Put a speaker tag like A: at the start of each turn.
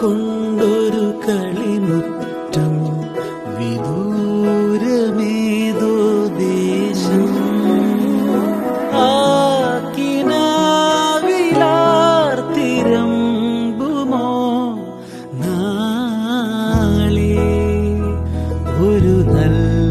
A: കൊണ്ടൊരു കളിമുറ്റം വിദൂരമേതോ ദേശം. ആക്കിനാവിലാർത്തിരമ്പുമോ നാളെ ഒരു നല്ല